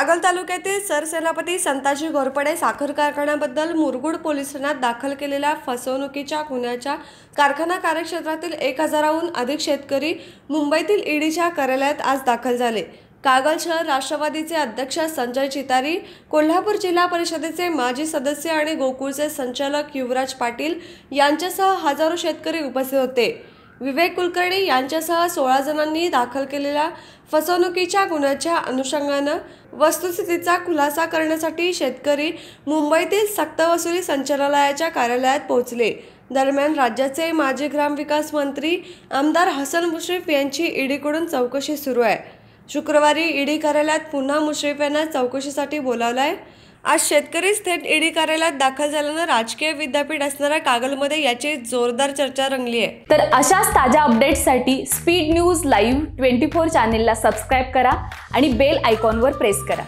कागल तालुक्यातील सरसेनापती संताजी घोरपडे साखर कारखान्याबद्दल मुरगुड पोलीस ठाण्यात दाखल केलेल्या फसवणुकीच्या गुन्ह्याच्या कारखाना कार्यक्षेत्रातील एक हजाराहून अधिक शेतकरी मुंबईतील ईडीच्या कार्यालयात आज दाखल झाले. कागल शहर राष्ट्रवादीचे अध्यक्ष संजय चितारी कोल्हापूर जिल्हा परिषदेचे माजी सदस्य आणि गोकुळचे संचालक युवराज पाटील यांच्यासह हजारो शेतकरी उपस्थित होते. विवेक कुलकर्णी यांच्यासह सोळा जणांनी दाखल केलेल्या फसवणुकीच्या गुन्ह्याच्या अनुषंगानं वस्तुस्थितीचा खुलासा करण्यासाठी शेतकरी मुंबईतील सक्तवसुली संचालनालयाच्या कार्यालयात पोहोचले. दरम्यान राज्याचे माजी ग्रामविकास मंत्री आमदार हसन मुश्रीफ यांची ईडीकडून चौकशी सुरू आहे. शुक्रवारी ईडी कार्यालयात पुन्हा मुश्रीफ यांना चौकशीसाठी बोलावलं आहे आज शेतकरी थेट ईडी कार्यालयात दाखल झाल्यानं राजकीय विद्यापीठ असणाऱ्या कागलमध्ये याची जोरदार चर्चा रंगली आहे तर अशाच ताज्या अपडेट्ससाठी speed news live twenty four चॅनेलला सबस्क्राईब करा आणि बेल आयकॉनवर प्रेस करा.